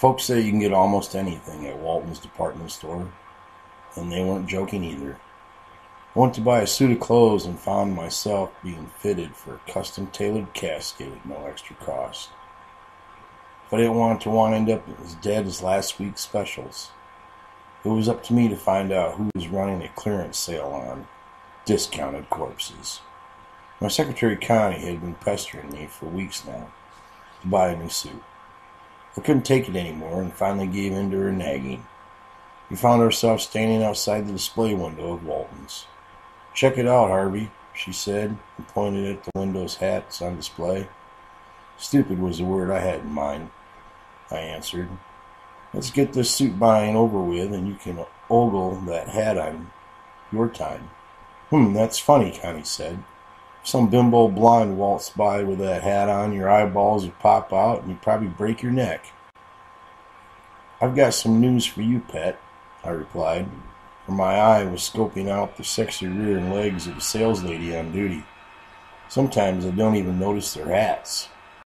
Folks say you can get almost anything at Walton's department store, and they weren't joking either. I went to buy a suit of clothes and found myself being fitted for a custom tailored casket at no extra cost. If I didn't want to wind up as dead as last week's specials, it was up to me to find out who was running a clearance sale on discounted corpses. My secretary Connie had been pestering me for weeks now to buy a new suit. I couldn't take it anymore and finally gave in to her nagging. We found ourselves standing outside the display window of Walton's. Check it out, Harvey, she said, and pointed at the window's hats on display. Stupid was the word I had in mind, I answered. Let's get this suit buying over with, and you can ogle that hat on your time. Hmm, that's funny, Connie said. Some bimbo blonde waltzed by with that hat on, your eyeballs would pop out and you'd probably break your neck. I've got some news for you, pet, I replied, for my eye was scoping out the sexy rear and legs of the sales lady on duty. Sometimes I don't even notice their hats.